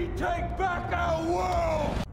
We take back our world!